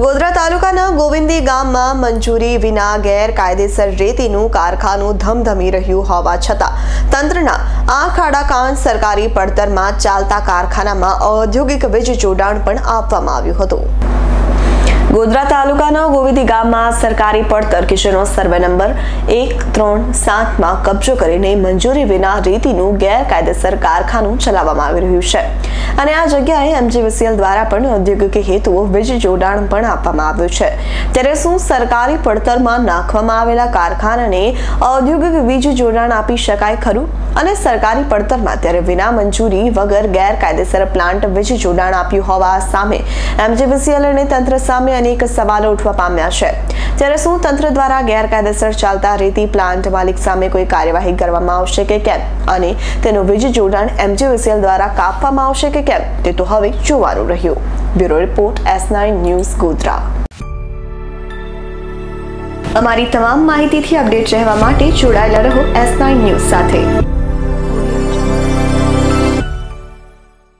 ગોધરા તાલુકાના ગોવિંદી ગામમાં મંજૂરી વિના ગેરકાયદેસર રેતીનું કારખાનું ધમધમી રહ્યું હોવા છતાં તંત્રના આ આડા સરકારી પડતરમાં ચાલતા કારખાનામાં ઔદ્યોગિક વીજ જોડાણ પણ આપવામાં આવ્યું હતું. ગોધરા તાલુકાના ગોવિંદી ગામમાં સરકારી પડતર કિશોરનો સર્વે નંબર એક ત્રણ સાતમાં કબજો કરીને મંજૂરી વિના રેતીનું ગેરકાયદેસર કારખાનું ચલાવવામાં આવી રહ્યું છે. અને આ જગ્યાએ એમજીવીસીએલ દ્વારા પણ ઔદ્યોગિક હેતુઓ વીજ જોડાણ પણ આપવામાં આવ્યું છે. ત્યારે શું સરકારી પડતરમાં નાખવામાં આવેલા કારખાનાને ઔદ્યોગિક વીજ જોડાણ આપી શકાય ખરું? અને સરકારી પડતરમાં ત્યારે વિના મંજૂરી વગર ગેરકાયદેસર પ્લાન્ટ વીજ જોડાણ આપ્યું હોવા સામે એમજીવીસીએલ અને તંત્ર સામે અનેક સવાલો ઉઠવા પામ્યા છે. ત્યારે શું તંત્ર દ્વારા ગેરકાયદેસર ચાલતા રેતી પ્લાન્ટ માલિક સામે કોઈ કાર્યવાહી કરવામાં આવશે કે કેમ? અને તેનું વીજ જોડાણ એમજીવીસીએલ દ્વારા કાપવામાં આવશે કે કેમ? તે તો હવે જોવાનું રહ્યું. Bureau report S news Godhra. અમારી તમામ માહિતીથી અપડેટ રહેવા માટે જોડાયેલા રહો એસ ન્યૂઝ સાથે.